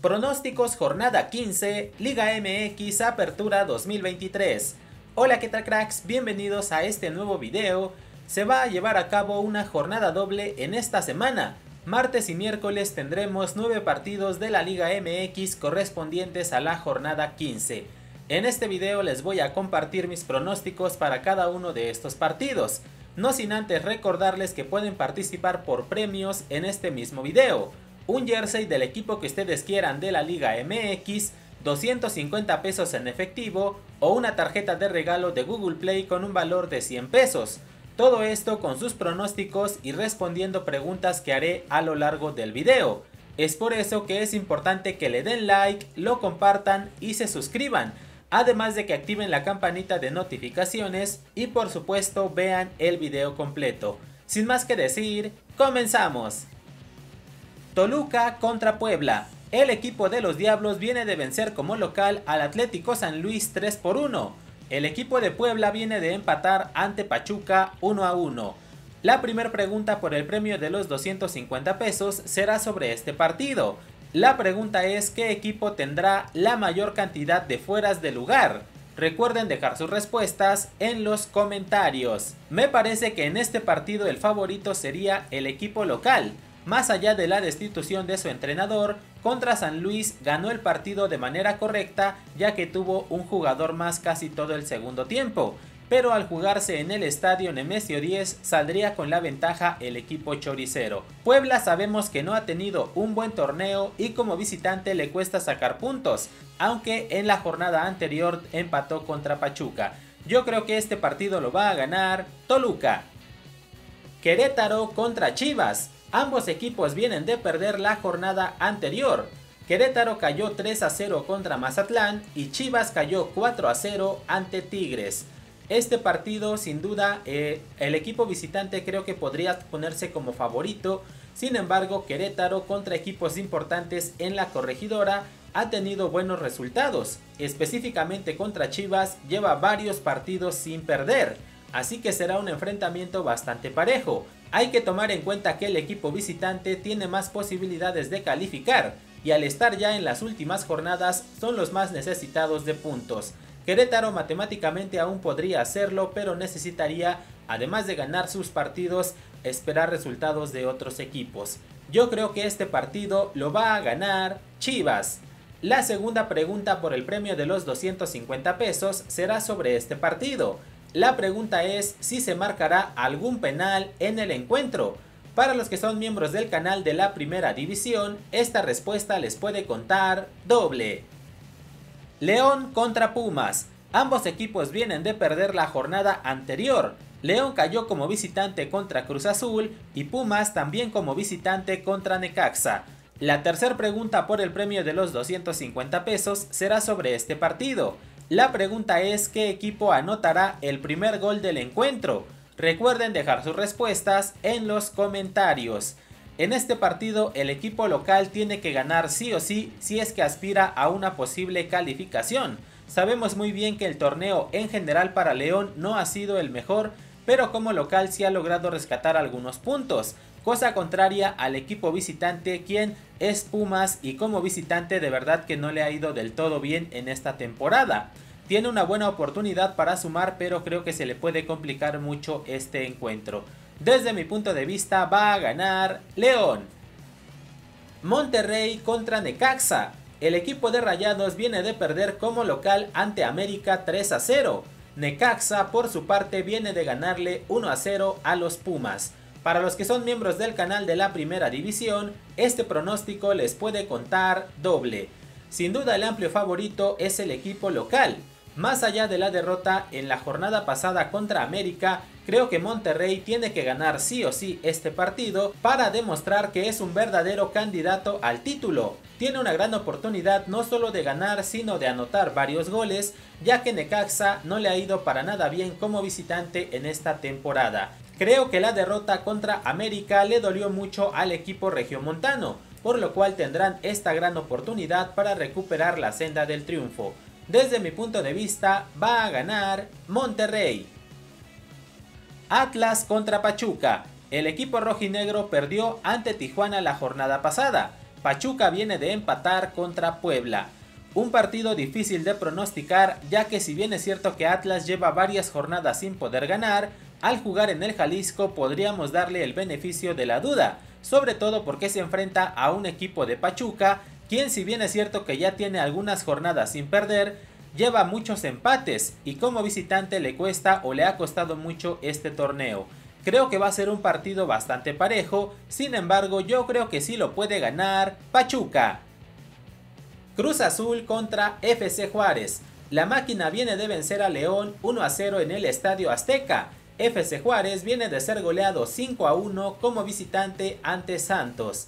Pronósticos jornada 15, Liga MX Apertura 2023. Hola qué tal cracks, bienvenidos a este nuevo video. Se va a llevar a cabo una jornada doble en esta semana. Martes y miércoles tendremos 9 partidos de la Liga MX correspondientes a la jornada 15. En este video les voy a compartir mis pronósticos para cada uno de estos partidos. No sin antes recordarles que pueden participar por premios en este mismo video un jersey del equipo que ustedes quieran de la Liga MX, 250 pesos en efectivo o una tarjeta de regalo de Google Play con un valor de 100 pesos. Todo esto con sus pronósticos y respondiendo preguntas que haré a lo largo del video. Es por eso que es importante que le den like, lo compartan y se suscriban. Además de que activen la campanita de notificaciones y por supuesto vean el video completo. Sin más que decir, comenzamos. Toluca contra Puebla. El equipo de los Diablos viene de vencer como local al Atlético San Luis 3 por 1. El equipo de Puebla viene de empatar ante Pachuca 1 a 1. La primera pregunta por el premio de los 250 pesos será sobre este partido. La pregunta es qué equipo tendrá la mayor cantidad de fueras de lugar. Recuerden dejar sus respuestas en los comentarios. Me parece que en este partido el favorito sería el equipo local. Más allá de la destitución de su entrenador, contra San Luis ganó el partido de manera correcta ya que tuvo un jugador más casi todo el segundo tiempo, pero al jugarse en el estadio Nemesio 10 saldría con la ventaja el equipo choricero. Puebla sabemos que no ha tenido un buen torneo y como visitante le cuesta sacar puntos, aunque en la jornada anterior empató contra Pachuca. Yo creo que este partido lo va a ganar Toluca. Querétaro contra Chivas. Ambos equipos vienen de perder la jornada anterior. Querétaro cayó 3 a 0 contra Mazatlán y Chivas cayó 4 a 0 ante Tigres. Este partido sin duda eh, el equipo visitante creo que podría ponerse como favorito. Sin embargo Querétaro contra equipos importantes en la corregidora ha tenido buenos resultados. Específicamente contra Chivas lleva varios partidos sin perder. Así que será un enfrentamiento bastante parejo. Hay que tomar en cuenta que el equipo visitante tiene más posibilidades de calificar y al estar ya en las últimas jornadas son los más necesitados de puntos. Querétaro matemáticamente aún podría hacerlo, pero necesitaría, además de ganar sus partidos, esperar resultados de otros equipos. Yo creo que este partido lo va a ganar Chivas. La segunda pregunta por el premio de los 250 pesos será sobre este partido. La pregunta es si se marcará algún penal en el encuentro. Para los que son miembros del canal de la primera división, esta respuesta les puede contar doble. León contra Pumas. Ambos equipos vienen de perder la jornada anterior. León cayó como visitante contra Cruz Azul y Pumas también como visitante contra Necaxa. La tercera pregunta por el premio de los 250 pesos será sobre este partido. La pregunta es qué equipo anotará el primer gol del encuentro. Recuerden dejar sus respuestas en los comentarios. En este partido el equipo local tiene que ganar sí o sí si es que aspira a una posible calificación. Sabemos muy bien que el torneo en general para León no ha sido el mejor, pero como local sí ha logrado rescatar algunos puntos cosa contraria al equipo visitante quien es Pumas y como visitante de verdad que no le ha ido del todo bien en esta temporada. Tiene una buena oportunidad para sumar pero creo que se le puede complicar mucho este encuentro. Desde mi punto de vista va a ganar León. Monterrey contra Necaxa. El equipo de Rayados viene de perder como local ante América 3 a 0. Necaxa por su parte viene de ganarle 1 a 0 a los Pumas. Para los que son miembros del canal de la primera división, este pronóstico les puede contar doble. Sin duda el amplio favorito es el equipo local. Más allá de la derrota en la jornada pasada contra América, creo que Monterrey tiene que ganar sí o sí este partido para demostrar que es un verdadero candidato al título. Tiene una gran oportunidad no solo de ganar sino de anotar varios goles, ya que Necaxa no le ha ido para nada bien como visitante en esta temporada. Creo que la derrota contra América le dolió mucho al equipo regiomontano, por lo cual tendrán esta gran oportunidad para recuperar la senda del triunfo. Desde mi punto de vista, va a ganar Monterrey. Atlas contra Pachuca. El equipo rojinegro perdió ante Tijuana la jornada pasada. Pachuca viene de empatar contra Puebla. Un partido difícil de pronosticar ya que si bien es cierto que Atlas lleva varias jornadas sin poder ganar, al jugar en el Jalisco podríamos darle el beneficio de la duda, sobre todo porque se enfrenta a un equipo de Pachuca, quien si bien es cierto que ya tiene algunas jornadas sin perder, lleva muchos empates y como visitante le cuesta o le ha costado mucho este torneo. Creo que va a ser un partido bastante parejo, sin embargo yo creo que sí lo puede ganar Pachuca. Cruz Azul contra FC Juárez. La máquina viene de vencer a León 1 a 0 en el Estadio Azteca. FC Juárez viene de ser goleado 5 a 1 como visitante ante Santos.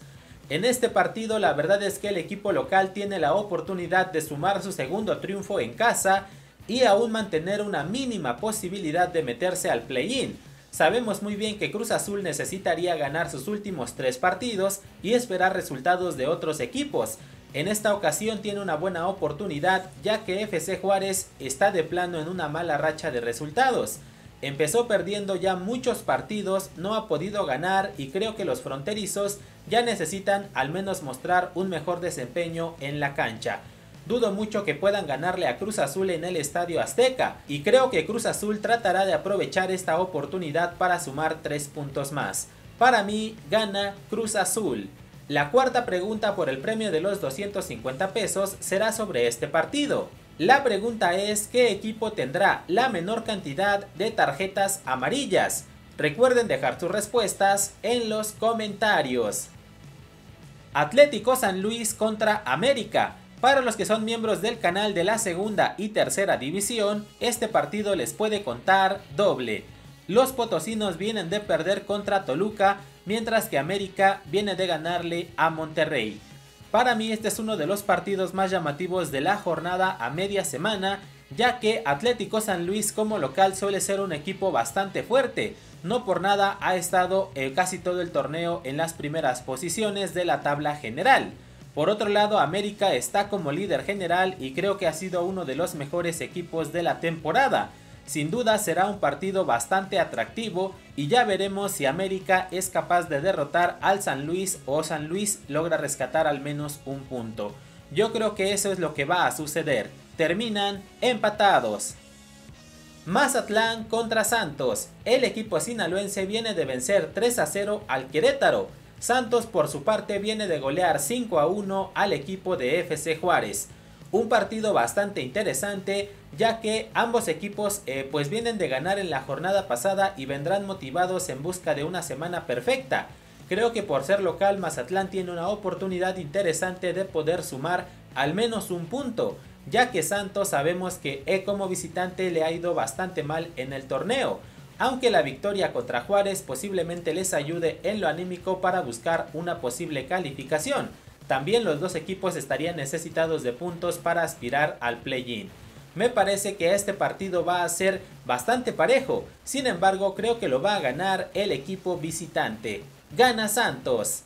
En este partido la verdad es que el equipo local tiene la oportunidad de sumar su segundo triunfo en casa y aún mantener una mínima posibilidad de meterse al play-in. Sabemos muy bien que Cruz Azul necesitaría ganar sus últimos tres partidos y esperar resultados de otros equipos, en esta ocasión tiene una buena oportunidad ya que FC Juárez está de plano en una mala racha de resultados. Empezó perdiendo ya muchos partidos, no ha podido ganar y creo que los fronterizos ya necesitan al menos mostrar un mejor desempeño en la cancha. Dudo mucho que puedan ganarle a Cruz Azul en el Estadio Azteca y creo que Cruz Azul tratará de aprovechar esta oportunidad para sumar tres puntos más. Para mí gana Cruz Azul. La cuarta pregunta por el premio de los 250 pesos será sobre este partido. La pregunta es ¿qué equipo tendrá la menor cantidad de tarjetas amarillas? Recuerden dejar sus respuestas en los comentarios. Atlético San Luis contra América. Para los que son miembros del canal de la segunda y tercera división, este partido les puede contar doble. Los potosinos vienen de perder contra Toluca mientras que América viene de ganarle a Monterrey. Para mí este es uno de los partidos más llamativos de la jornada a media semana, ya que Atlético San Luis como local suele ser un equipo bastante fuerte, no por nada ha estado eh, casi todo el torneo en las primeras posiciones de la tabla general. Por otro lado, América está como líder general y creo que ha sido uno de los mejores equipos de la temporada. Sin duda será un partido bastante atractivo y ya veremos si América es capaz de derrotar al San Luis o San Luis logra rescatar al menos un punto. Yo creo que eso es lo que va a suceder. Terminan empatados. Mazatlán contra Santos. El equipo sinaloense viene de vencer 3 a 0 al Querétaro. Santos por su parte viene de golear 5 a 1 al equipo de FC Juárez un partido bastante interesante ya que ambos equipos eh, pues vienen de ganar en la jornada pasada y vendrán motivados en busca de una semana perfecta. Creo que por ser local Mazatlán tiene una oportunidad interesante de poder sumar al menos un punto, ya que Santos sabemos que e como visitante le ha ido bastante mal en el torneo, aunque la victoria contra Juárez posiblemente les ayude en lo anímico para buscar una posible calificación. También los dos equipos estarían necesitados de puntos para aspirar al play-in. Me parece que este partido va a ser bastante parejo, sin embargo creo que lo va a ganar el equipo visitante. Gana Santos.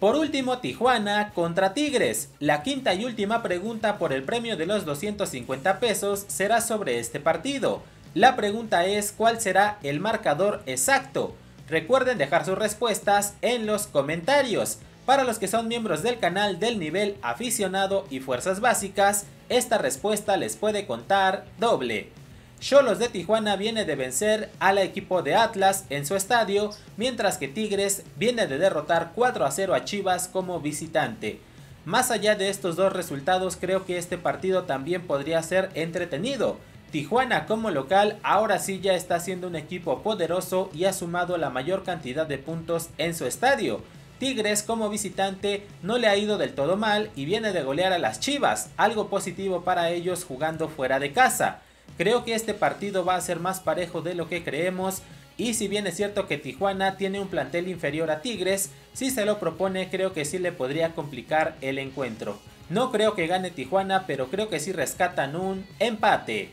Por último, Tijuana contra Tigres. La quinta y última pregunta por el premio de los 250 pesos será sobre este partido. La pregunta es cuál será el marcador exacto. Recuerden dejar sus respuestas en los comentarios. Para los que son miembros del canal del nivel aficionado y fuerzas básicas, esta respuesta les puede contar doble. Cholos de Tijuana viene de vencer al equipo de Atlas en su estadio, mientras que Tigres viene de derrotar 4 a 0 a Chivas como visitante. Más allá de estos dos resultados, creo que este partido también podría ser entretenido. Tijuana como local ahora sí ya está siendo un equipo poderoso y ha sumado la mayor cantidad de puntos en su estadio. Tigres como visitante no le ha ido del todo mal y viene de golear a las Chivas, algo positivo para ellos jugando fuera de casa. Creo que este partido va a ser más parejo de lo que creemos y si bien es cierto que Tijuana tiene un plantel inferior a Tigres, si se lo propone creo que sí le podría complicar el encuentro. No creo que gane Tijuana, pero creo que sí rescatan un empate.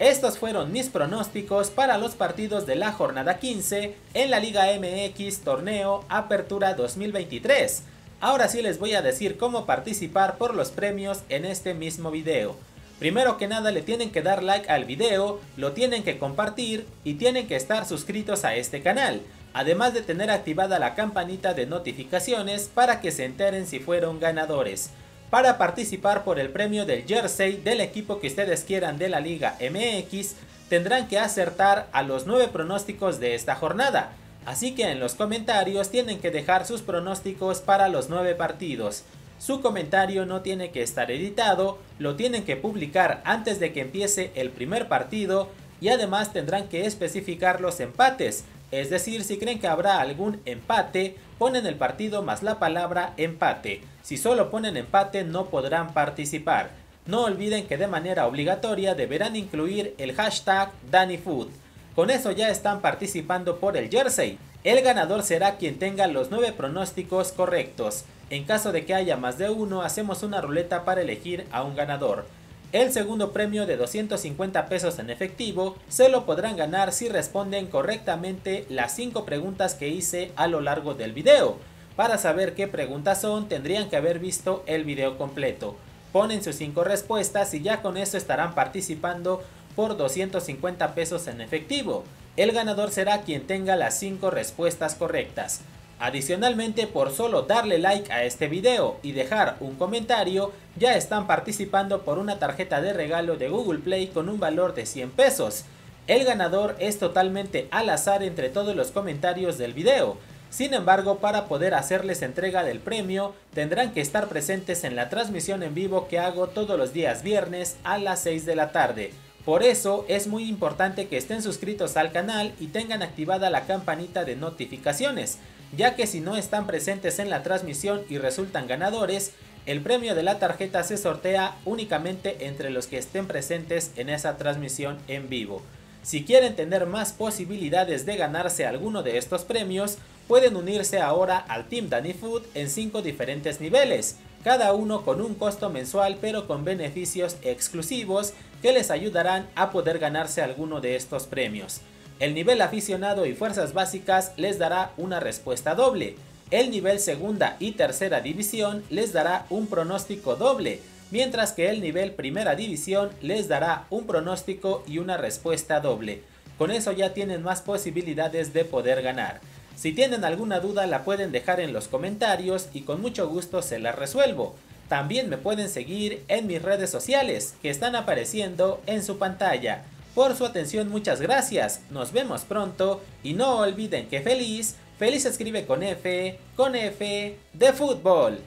Estos fueron mis pronósticos para los partidos de la jornada 15 en la Liga MX Torneo Apertura 2023. Ahora sí les voy a decir cómo participar por los premios en este mismo video. Primero que nada le tienen que dar like al video, lo tienen que compartir y tienen que estar suscritos a este canal. además de tener activada la campanita de notificaciones para que se enteren si fueron ganadores. Para participar por el premio del jersey del equipo que ustedes quieran de la Liga MX, tendrán que acertar a los 9 pronósticos de esta jornada. Así que en los comentarios tienen que dejar sus pronósticos para los 9 partidos. Su comentario no tiene que estar editado, lo tienen que publicar antes de que empiece el primer partido y además tendrán que especificar los empates, es decir, si creen que habrá algún empate, ponen el partido más la palabra empate. Si solo ponen empate no podrán participar. No olviden que de manera obligatoria deberán incluir el hashtag DannyFood. Con eso ya están participando por el jersey. El ganador será quien tenga los 9 pronósticos correctos. En caso de que haya más de uno, hacemos una ruleta para elegir a un ganador. El segundo premio de 250 pesos en efectivo se lo podrán ganar si responden correctamente las 5 preguntas que hice a lo largo del video. Para saber qué preguntas son tendrían que haber visto el video completo. Ponen sus 5 respuestas y ya con eso estarán participando por 250 pesos en efectivo. El ganador será quien tenga las 5 respuestas correctas. Adicionalmente, por solo darle like a este video y dejar un comentario, ya están participando por una tarjeta de regalo de Google Play con un valor de 100 pesos. El ganador es totalmente al azar entre todos los comentarios del video. Sin embargo, para poder hacerles entrega del premio, tendrán que estar presentes en la transmisión en vivo que hago todos los días viernes a las 6 de la tarde. Por eso es muy importante que estén suscritos al canal y tengan activada la campanita de notificaciones, ya que si no están presentes en la transmisión y resultan ganadores, el premio de la tarjeta se sortea únicamente entre los que estén presentes en esa transmisión en vivo. Si quieren tener más posibilidades de ganarse alguno de estos premios, pueden unirse ahora al Team Danny Food en 5 diferentes niveles, cada uno con un costo mensual pero con beneficios exclusivos que les ayudarán a poder ganarse alguno de estos premios. El nivel aficionado y fuerzas básicas les dará una respuesta doble. El nivel segunda y tercera división les dará un pronóstico doble, mientras que el nivel primera división les dará un pronóstico y una respuesta doble. Con eso ya tienen más posibilidades de poder ganar. Si tienen alguna duda la pueden dejar en los comentarios y con mucho gusto se la resuelvo. También me pueden seguir en mis redes sociales que están apareciendo en su pantalla. Por su atención muchas gracias, nos vemos pronto y no olviden que feliz, feliz escribe con F, con F de fútbol.